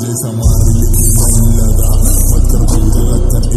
जैसा मार लेकिन मन लगा मत कर बोल गलत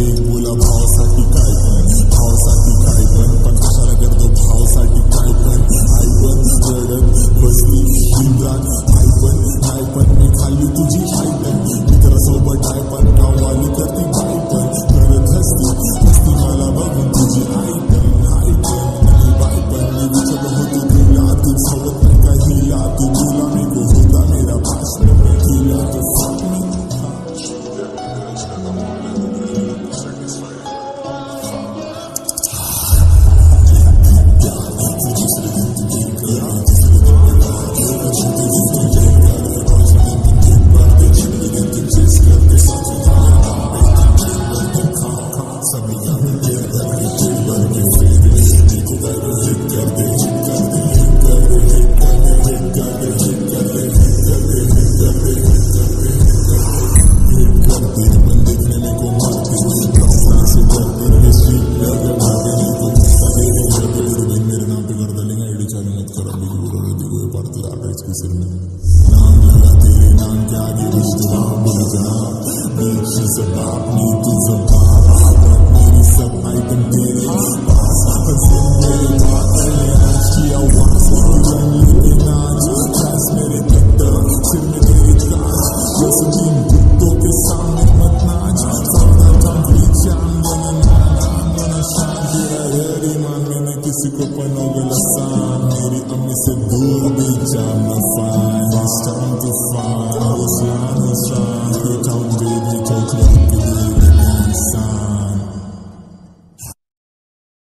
नाम लगा तेरे नाम के आगे रिश्तेदार बन जा मीठी जबाब मीठी जबाब आदत मेरी सब आइटम तेरे पास जिन मेरे पास मैंने आज किया वास जन लेते नाच खास मेरे टक्कर सिर में तेरी ताज जैसे दिन भुट्टों के सामने मत नाच सावधान कंप्लीट जान मैंने नाना मैंने शान दिया है रीमान मैंने किसी को पनोगे लसान मेरी अम्मी से दूर भी जान